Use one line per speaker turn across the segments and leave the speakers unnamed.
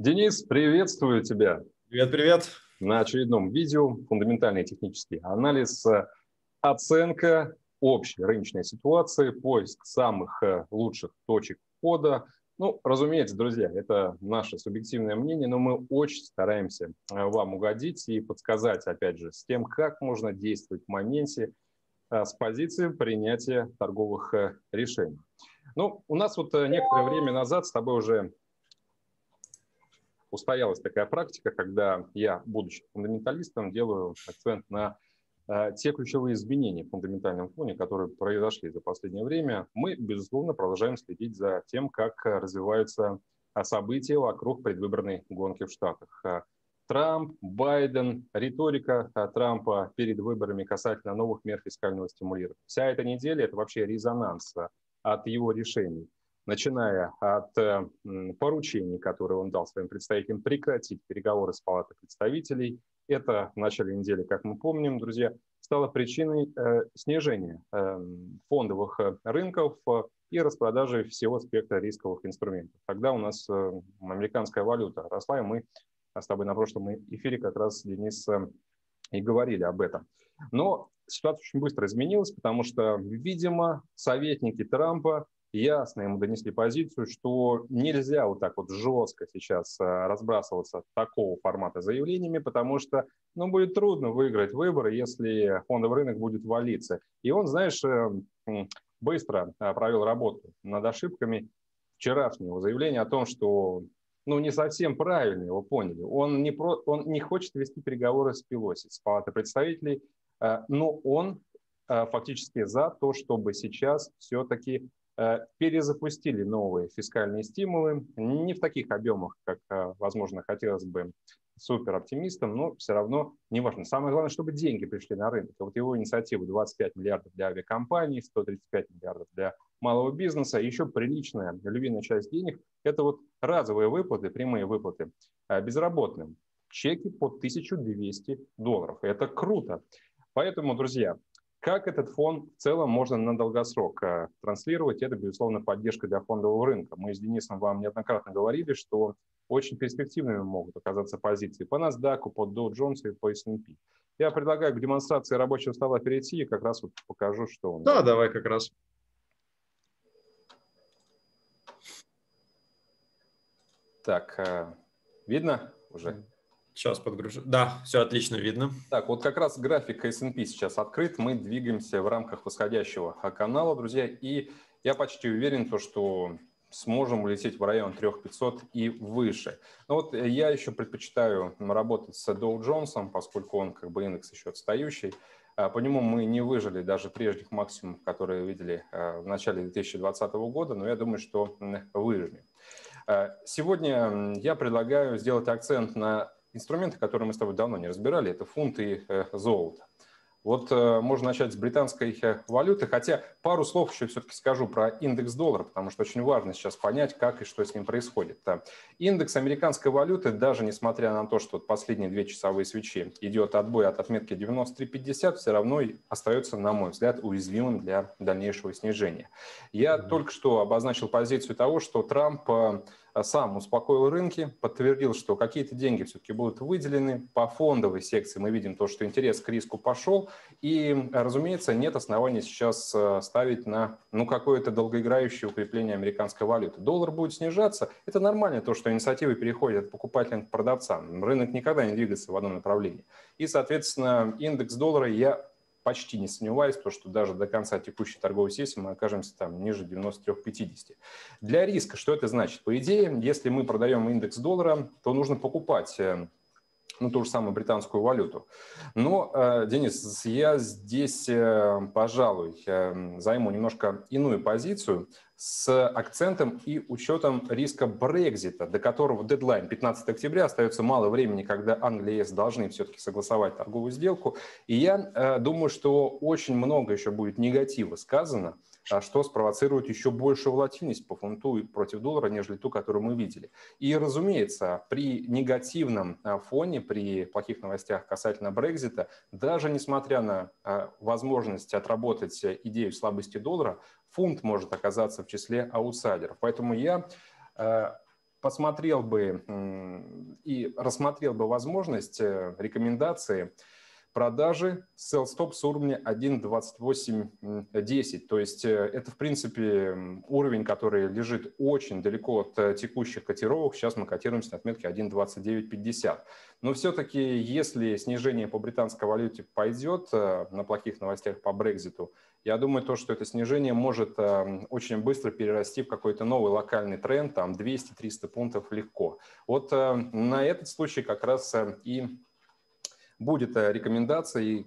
Денис, приветствую тебя.
Привет, привет.
На очередном видео фундаментальный технический анализ, оценка общей рыночной ситуации, поиск самых э, лучших точек входа. Ну, разумеется, друзья, это наше субъективное мнение, но мы очень стараемся э, вам угодить и подсказать, опять же, с тем, как можно действовать в моменте э, с позиции принятия торговых решений. Ну, у нас вот некоторое время назад с тобой уже устоялась такая практика, когда я, будучи фундаменталистом, делаю акцент на э, те ключевые изменения в фундаментальном фоне, которые произошли за последнее время. Мы, безусловно, продолжаем следить за тем, как развиваются э, события вокруг предвыборной гонки в Штатах. Э, Трамп, Байден, риторика Трампа перед выборами касательно новых мер фискального стимулирования. Вся эта неделя – это вообще резонанс от его решений начиная от э, поручений, которые он дал своим представителям прекратить переговоры с Палатой представителей. Это в начале недели, как мы помним, друзья, стало причиной э, снижения э, фондовых рынков и распродажи всего спектра рисковых инструментов. Тогда у нас американская валюта росла, и мы с тобой на прошлом эфире как раз, Денис, и говорили об этом. Но ситуация очень быстро изменилась, потому что, видимо, советники Трампа ясно ему донесли позицию, что нельзя вот так вот жестко сейчас э, разбрасываться такого формата заявлениями, потому что ну, будет трудно выиграть выборы, если фондовый рынок будет валиться. И он, знаешь, э, быстро э, провел работу над ошибками вчерашнего заявления о том, что ну, не совсем правильно его поняли. Он не, про, он не хочет вести переговоры с Пелоси, с Палатой представителей, но он фактически за то, чтобы сейчас все-таки Э, перезапустили новые фискальные стимулы, не в таких объемах, как, э, возможно, хотелось бы супер оптимистам, но все равно не важно. Самое главное, чтобы деньги пришли на рынок. Вот его инициатива 25 миллиардов для авиакомпаний, 135 миллиардов для малого бизнеса, еще приличная львиная часть денег – это вот разовые выплаты, прямые выплаты э, безработным. Чеки по 1200 долларов. Это круто. Поэтому, друзья, как этот фонд в целом можно на долгосрок э, транслировать? Это, безусловно, поддержка для фондового рынка. Мы с Денисом вам неоднократно говорили, что очень перспективными могут оказаться позиции по NASDAQ, по Dow Jones и по S&P. Я предлагаю к демонстрации рабочего стола перейти и как раз вот покажу, что он.
Да, давай как раз.
Так, э, видно уже?
Сейчас подгружу. Да, все отлично видно.
Так, вот как раз график S&P сейчас открыт. Мы двигаемся в рамках восходящего канала, друзья. И я почти уверен, то, что сможем улететь в район 3500 и выше. Но вот я еще предпочитаю работать с Dow Jones, поскольку он как бы индекс еще отстающий. А, по нему мы не выжили даже прежних максимумов, которые видели а, в начале 2020 года, но я думаю, что выжили. А, сегодня я предлагаю сделать акцент на инструменты, которые мы с тобой давно не разбирали, это фунт и э, золото. Вот э, можно начать с британской э, валюты, хотя пару слов еще все-таки скажу про индекс доллара, потому что очень важно сейчас понять, как и что с ним происходит. Индекс американской валюты, даже несмотря на то, что последние две часовые свечи идет отбой от отметки 93.50, все равно остается, на мой взгляд, уязвимым для дальнейшего снижения. Я mm-hmm. только что обозначил позицию того, что Трамп сам успокоил рынки, подтвердил, что какие-то деньги все-таки будут выделены. По фондовой секции мы видим то, что интерес к риску пошел. И, разумеется, нет оснований сейчас э, ставить на ну, какое-то долгоиграющее укрепление американской валюты. Доллар будет снижаться. Это нормально, то, что инициативы переходят от покупателя к продавцам. Рынок никогда не двигается в одном направлении. И, соответственно, индекс доллара я почти не сомневаюсь, то, что даже до конца текущей торговой сессии мы окажемся там ниже 93.50. Для риска что это значит? По идее, если мы продаем индекс доллара, то нужно покупать э, ну, ту же самую британскую валюту. Но, э, Денис, я здесь, э, пожалуй, займу немножко иную позицию с акцентом и учетом риска Брекзита, до которого дедлайн 15 октября, остается мало времени, когда Англия и ЕС должны все-таки согласовать торговую сделку. И я э, думаю, что очень много еще будет негатива сказано что спровоцирует еще большую волатильность по фунту против доллара, нежели ту, которую мы видели. И, разумеется, при негативном а, фоне, при плохих новостях касательно Брекзита, даже несмотря на а, возможность отработать идею слабости доллара, фунт может оказаться в числе аутсайдеров. Поэтому я посмотрел бы и рассмотрел бы возможность э, рекомендации продажи sell stop с уровня 1.2810. То есть э, это, в принципе, уровень, который лежит очень далеко от э, текущих котировок. Сейчас мы котируемся на отметке 1.2950. Но все-таки, если снижение по британской валюте пойдет э, на плохих новостях по Брекзиту, я думаю, то, что это снижение может очень быстро перерасти в какой-то новый локальный тренд, там 200-300 пунктов легко. Вот на этот случай как раз и будет э, рекомендация и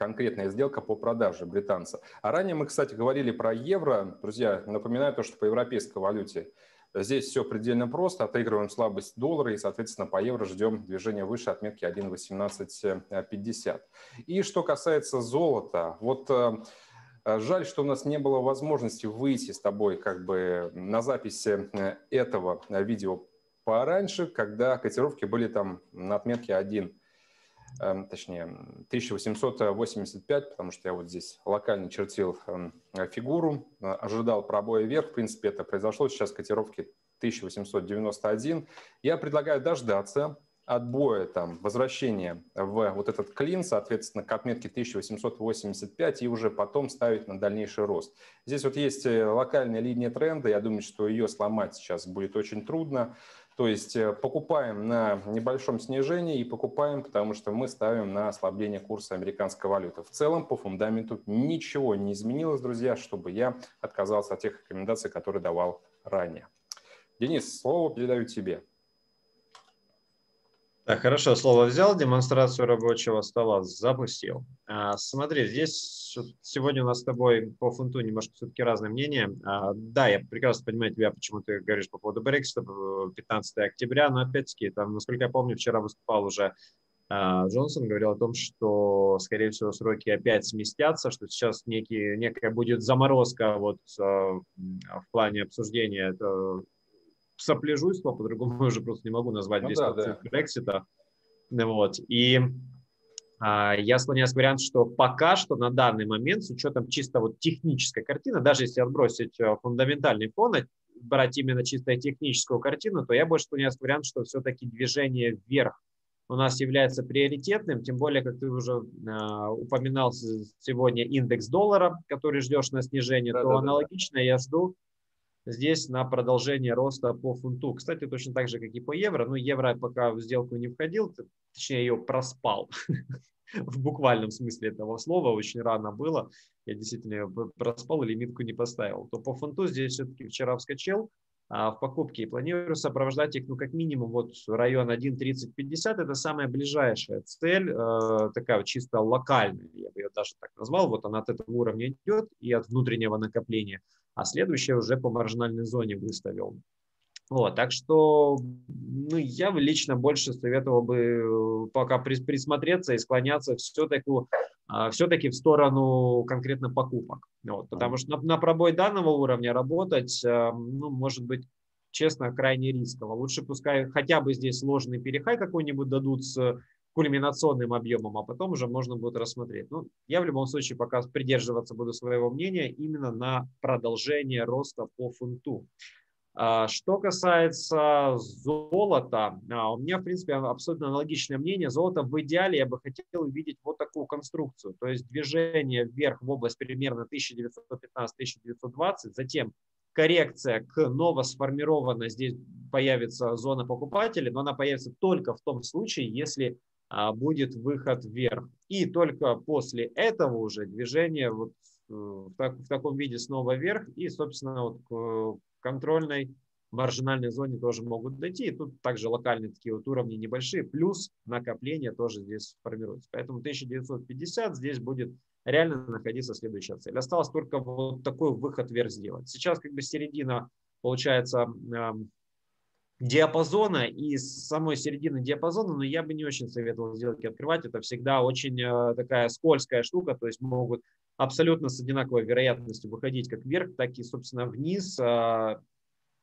конкретная сделка по продаже британца. А ранее мы, кстати, говорили про евро. Друзья, напоминаю то, что по европейской валюте здесь все предельно просто. Отыгрываем слабость доллара и, соответственно, по евро ждем движения выше отметки 1.1850. И что касается золота, вот э, Жаль, что у нас не было возможности выйти с тобой как бы на записи э, этого видео пораньше, когда котировки были там на отметке 1 Эм, точнее, 1885, потому что я вот здесь локально чертил эм, фигуру, э, ожидал пробоя вверх, в принципе, это произошло, сейчас котировки 1891. Я предлагаю дождаться отбоя, там, возвращения в вот этот клин, соответственно, к отметке 1885 и уже потом ставить на дальнейший рост. Здесь вот есть э, локальная линия тренда, я думаю, что ее сломать сейчас будет очень трудно. То есть э, покупаем на небольшом снижении и покупаем, потому что мы ставим на ослабление курса американской валюты. В целом по фундаменту ничего не изменилось, друзья, чтобы я отказался от тех рекомендаций, которые давал ранее. Денис, слово передаю тебе.
Так, хорошо, слово взял, демонстрацию рабочего стола запустил. А, смотри, здесь сегодня у нас с тобой по фунту немножко все-таки разное мнение. А, да, я прекрасно понимаю тебя, почему ты говоришь по поводу Брексита, 15 октября, но опять-таки, там, насколько я помню, вчера выступал уже а, Джонсон, говорил о том, что, скорее всего, сроки опять сместятся, что сейчас некий, некая будет заморозка вот в плане обсуждения сопляжуйство, по-другому уже просто не могу назвать ну, весь да, процесс да. Брексита. Вот. И а, я склоняюсь к варианту, что пока что на данный момент, с учетом чисто вот технической картины, даже если отбросить э, фундаментальный фон, а брать именно чисто техническую картину, то я больше склоняюсь к варианту, что все-таки движение вверх у нас является приоритетным, тем более, как ты уже э, упоминал сегодня индекс доллара, который ждешь на снижение, да, то да, аналогично да. я жду здесь на продолжение роста по фунту. Кстати, точно так же, как и по евро, но евро пока в сделку не входил, точнее ее проспал. В буквальном смысле этого слова, очень рано было, я действительно ее проспал и лимитку не поставил, то по фунту здесь все-таки вчера вскочил, в покупке. И планирую сопровождать их, ну, как минимум, вот район 1.3050, это самая ближайшая цель, э, такая чисто локальная, я бы ее даже так назвал, вот она от этого уровня идет и от внутреннего накопления – а следующее уже по маржинальной зоне выставил. Вот, так что ну, я лично больше советовал бы э, пока присмотреться и склоняться все-таки а, все-таки в сторону конкретно покупок. Вот, потому что на, на пробой данного уровня работать, э, ну, может быть, честно, крайне рисково. Лучше пускай хотя бы здесь сложный перехай какой-нибудь дадут с кульминационным объемом, а потом уже можно будет рассмотреть. Ну, я в любом случае пока придерживаться буду своего мнения именно на продолжение роста по фунту. А, что касается золота, а, у меня, в принципе, абсолютно аналогичное мнение. Золото в идеале я бы хотел увидеть вот такую конструкцию, то есть движение вверх в область примерно 1915-1920, затем коррекция к новосформированной, здесь появится зона покупателей, но она появится только в том случае, если а, будет выход вверх. И только после этого уже движение вот э, в, так, в таком виде снова вверх и, собственно, вот к контрольной маржинальной зоне тоже могут дойти. И тут также локальные такие вот уровни небольшие, плюс накопление тоже здесь формируется. Поэтому 1950 здесь будет реально находиться следующая цель. Осталось только вот такой выход вверх сделать. Сейчас как бы середина, получается, диапазона и с самой середины диапазона, но я бы не очень советовал сделки открывать. Это всегда очень э, такая скользкая штука, то есть могут абсолютно с одинаковой вероятностью выходить как вверх, так и, собственно, вниз э,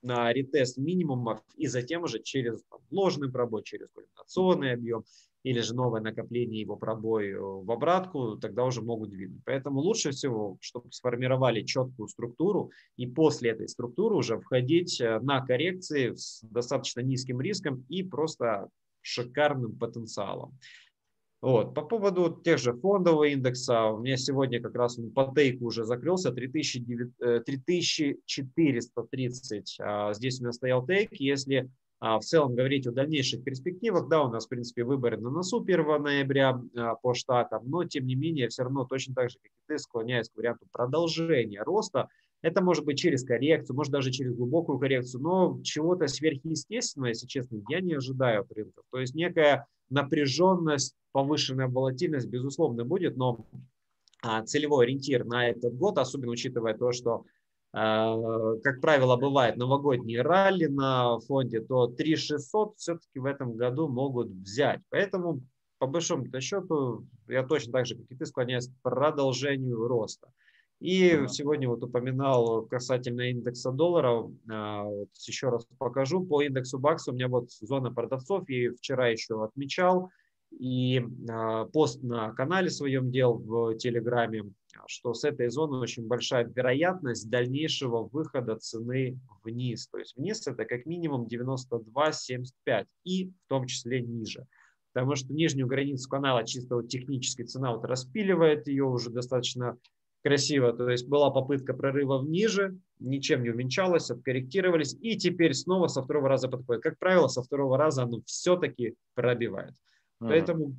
на ретест минимумов и затем уже через ложный пробой, через кульминационный объем или же новое накопление его пробой э, в обратку, тогда уже могут двинуть. Поэтому лучше всего, чтобы сформировали четкую структуру и после этой структуры уже входить э, на коррекции с достаточно низким риском и просто шикарным потенциалом. Вот. По поводу тех же фондового индекса, у меня сегодня как раз по тейку уже закрылся, 3430, а здесь у меня стоял тейк, если а, в целом говорить о дальнейших перспективах, да, у нас, в принципе, выборы на носу 1 ноября а, по штатам, но, тем не менее, все равно точно так же, как и ты, склоняюсь к варианту продолжения роста, это может быть через коррекцию, может даже через глубокую коррекцию, но чего-то сверхъестественного, если честно, я не ожидаю от рынков. То есть некая напряженность, повышенная волатильность, безусловно, будет, но а, целевой ориентир на этот год, особенно учитывая то, что, а, как правило, бывает новогодние ралли на фонде, то 3600 все-таки в этом году могут взять. Поэтому, по большому счету, я точно так же, как и ты, склоняюсь к продолжению роста. И сегодня вот упоминал касательно индекса доллара, а, вот еще раз покажу, по индексу бакса у меня вот зона продавцов, и вчера еще отмечал, и а, пост на канале своем делал в Телеграме, что с этой зоны очень большая вероятность дальнейшего выхода цены вниз. То есть вниз это как минимум 92,75 и в том числе ниже. Потому что нижнюю границу канала чисто вот технически цена вот распиливает ее уже достаточно красиво. То есть была попытка прорыва ниже, ничем не увенчалась, откорректировались, и теперь снова со второго раза подходит. Как правило, со второго раза оно все-таки пробивает. Mm-hmm. Поэтому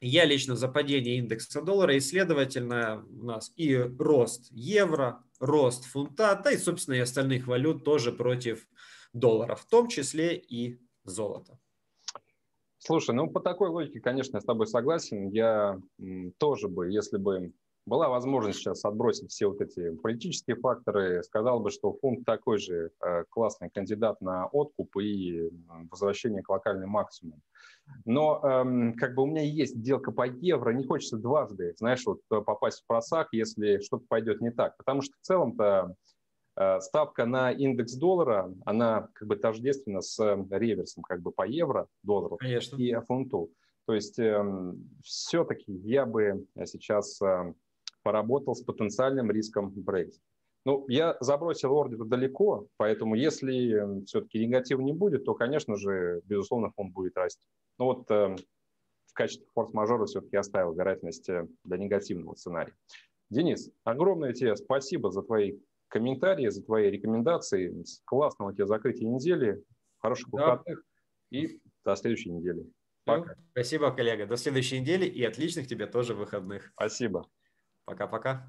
я лично за падение индекса доллара, и, следовательно, у нас и рост евро, рост фунта, да и, собственно, и остальных валют тоже против доллара, в том числе и золота.
Слушай, ну по такой логике, конечно, я с тобой согласен. Я тоже бы, если бы была возможность сейчас отбросить все вот эти политические факторы, сказал бы, что фунт такой же э, классный кандидат на откуп и возвращение к локальным максимумам. Но эм, как бы у меня есть сделка по евро, не хочется дважды, знаешь, вот э, попасть в просак, если что-то пойдет не так. Потому что в целом-то э, ставка на индекс доллара, она как бы тождественна с реверсом как бы по евро, доллару Конечно. и фунту. То есть э, все-таки я бы сейчас э, поработал с потенциальным риском Brexit. Ну, я забросил ордер далеко, поэтому если все-таки негатива не будет, то, конечно же, безусловно, фонд будет расти. Ну вот э, в качестве форс-мажора все-таки оставил вероятность э, для негативного сценария. Денис, огромное тебе спасибо за твои комментарии, за твои рекомендации. Классного тебе закрытия недели, хороших да. выходных и до следующей недели.
Пока. Спасибо, коллега. До следующей недели и отличных тебе тоже выходных.
Спасибо.
Пока-пока.